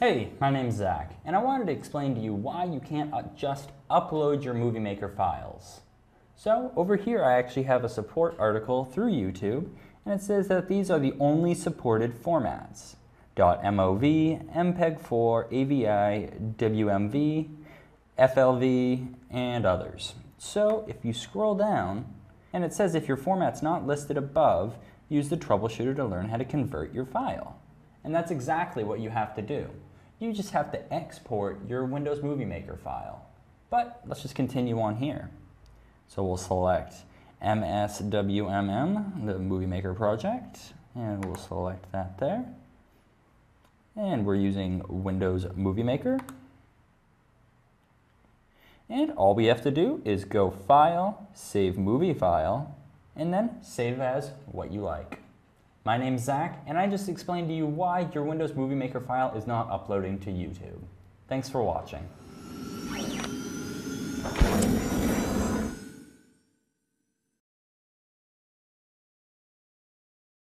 Hey, my name's Zach, and I wanted to explain to you why you can't uh, just upload your Movie Maker files. So, over here I actually have a support article through YouTube, and it says that these are the only supported formats. .mov, MPEG-4, AVI, WMV, FLV, and others. So, if you scroll down, and it says if your format's not listed above, use the troubleshooter to learn how to convert your file. And that's exactly what you have to do. You just have to export your Windows Movie Maker file. But let's just continue on here. So we'll select MSWMM, the Movie Maker project, and we'll select that there. And we're using Windows Movie Maker. And all we have to do is go File, Save Movie File, and then save as what you like. My name's Zach, and I just explained to you why your Windows Movie Maker file is not uploading to YouTube. Thanks for watching.